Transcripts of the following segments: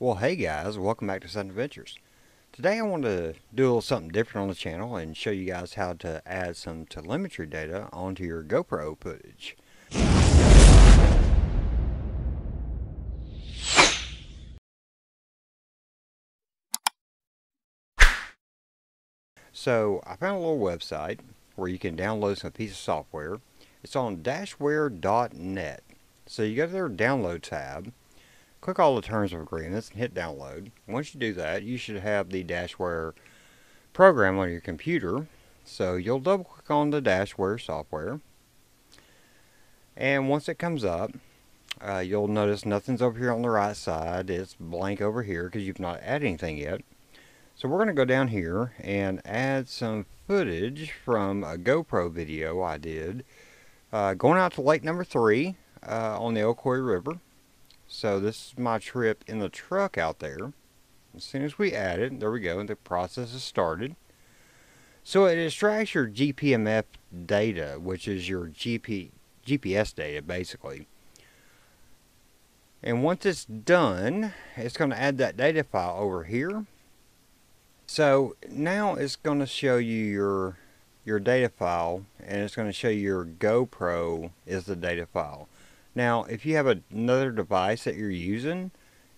Well, hey guys, welcome back to Southern Adventures. Today I want to do a little something different on the channel and show you guys how to add some telemetry data onto your GoPro footage. So I found a little website where you can download some piece of software. It's on dashware.net. So you go to their download tab click all the terms of agreements and hit download. Once you do that, you should have the Dashware program on your computer. So you'll double click on the Dashware software. And once it comes up, uh, you'll notice nothing's over here on the right side. It's blank over here because you've not added anything yet. So we're going to go down here and add some footage from a GoPro video I did uh, going out to lake number three uh, on the Ocoee River. So this is my trip in the truck out there. As soon as we add it, there we go, the process has started. So it extracts your GPMF data, which is your GP, GPS data basically. And once it's done, it's going to add that data file over here. So now it's going to show you your your data file and it's going to show you your GoPro is the data file. Now, if you have another device that you're using,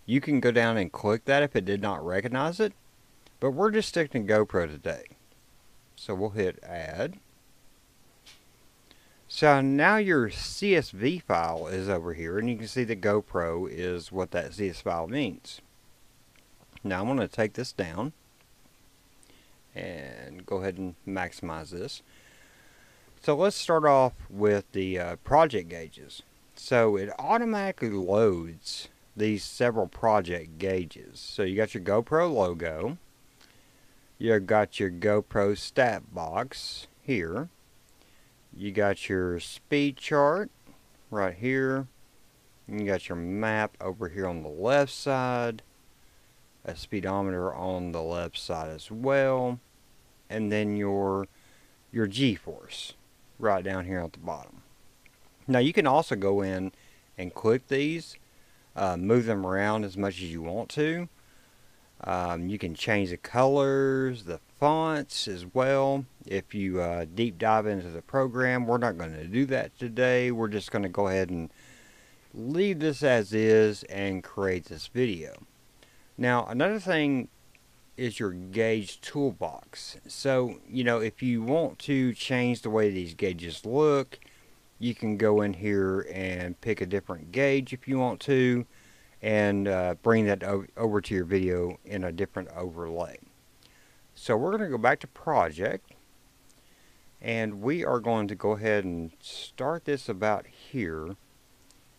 you can go down and click that if it did not recognize it. But we're just sticking to GoPro today. So we'll hit add. So now your CSV file is over here and you can see the GoPro is what that CSV file means. Now I'm going to take this down and go ahead and maximize this. So let's start off with the uh, project gauges. So it automatically loads these several project gauges. So you got your GoPro logo. You got your GoPro stat box here. You got your speed chart right here. You got your map over here on the left side. A speedometer on the left side as well. And then your your G-force right down here at the bottom. Now you can also go in and click these, uh, move them around as much as you want to. Um, you can change the colors, the fonts as well. If you uh, deep dive into the program, we're not going to do that today. We're just going to go ahead and leave this as is and create this video. Now another thing is your gauge toolbox. So, you know, if you want to change the way these gauges look, you can go in here and pick a different gauge if you want to and uh, bring that over to your video in a different overlay. So we're going to go back to project and we are going to go ahead and start this about here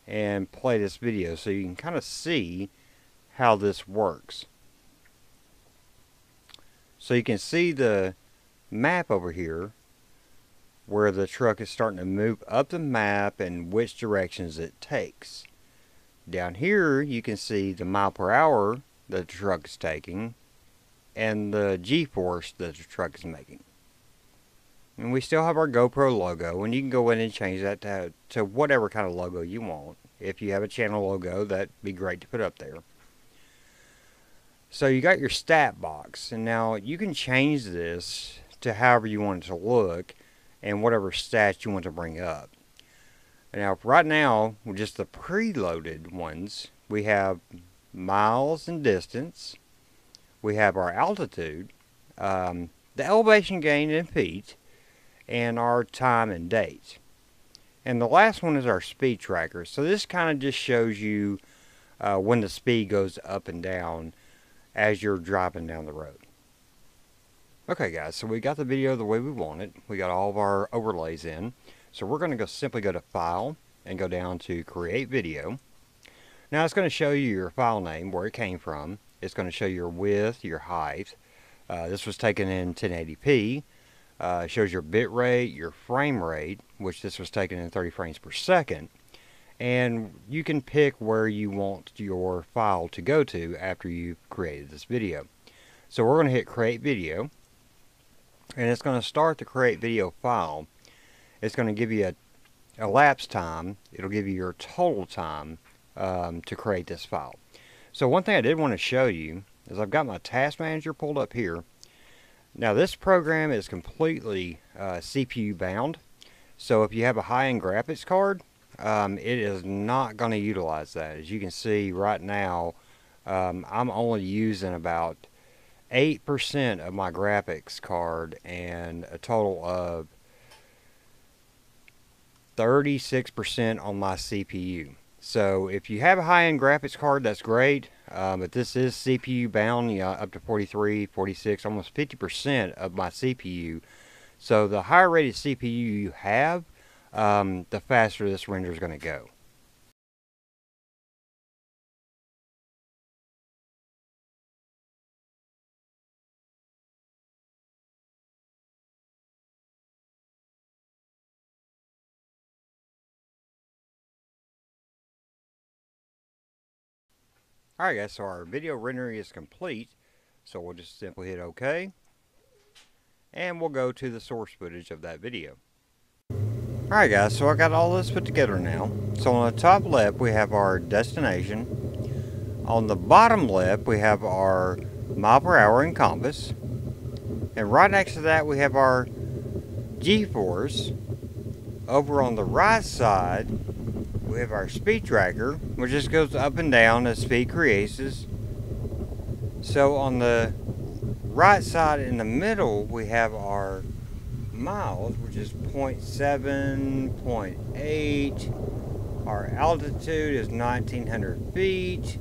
and play this video so you can kind of see how this works. So you can see the map over here where the truck is starting to move up the map and which directions it takes. Down here you can see the mile per hour that the truck is taking and the g-force that the truck is making. And we still have our GoPro logo and you can go in and change that to, to whatever kind of logo you want. If you have a channel logo that'd be great to put up there. So you got your stat box and now you can change this to however you want it to look and whatever stats you want to bring up. Now, right now, just the preloaded ones, we have miles and distance, we have our altitude, um, the elevation gain in feet, and our time and date. And the last one is our speed tracker. So this kind of just shows you uh, when the speed goes up and down as you're driving down the road. Okay guys, so we got the video the way we want it. We got all of our overlays in. So we're going to go simply go to File and go down to Create Video. Now it's going to show you your file name, where it came from. It's going to show your width, your height. Uh, this was taken in 1080p. Uh, shows your bit rate, your frame rate, which this was taken in 30 frames per second. And you can pick where you want your file to go to after you've created this video. So we're going to hit Create Video and it's going to start the create video file. It's going to give you a elapsed time. It'll give you your total time um, to create this file. So one thing I did want to show you is I've got my task manager pulled up here. Now this program is completely uh, CPU bound. So if you have a high-end graphics card, um, it is not going to utilize that. As you can see right now, um, I'm only using about 8% of my graphics card and a total of 36% on my CPU. So if you have a high-end graphics card, that's great. Um, but this is CPU bound, you know, up to 43, 46, almost 50% of my CPU. So the higher rated CPU you have, um, the faster this render is going to go. Alright guys, so our video rendering is complete. So we'll just simply hit OK. And we'll go to the source footage of that video. Alright guys, so I got all this put together now. So on the top left we have our destination. On the bottom left we have our mile per hour and compass. And right next to that we have our G-force. Over on the right side we have our speed tracker, which just goes up and down as speed creases. So on the right side in the middle, we have our miles, which is 0.7, 0.8. Our altitude is 1900 feet.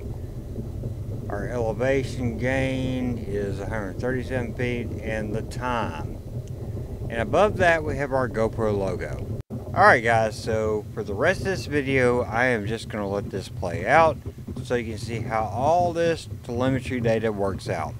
Our elevation gain is 137 feet, and the time. And above that, we have our GoPro logo. Alright guys, so for the rest of this video, I am just going to let this play out so you can see how all this telemetry data works out.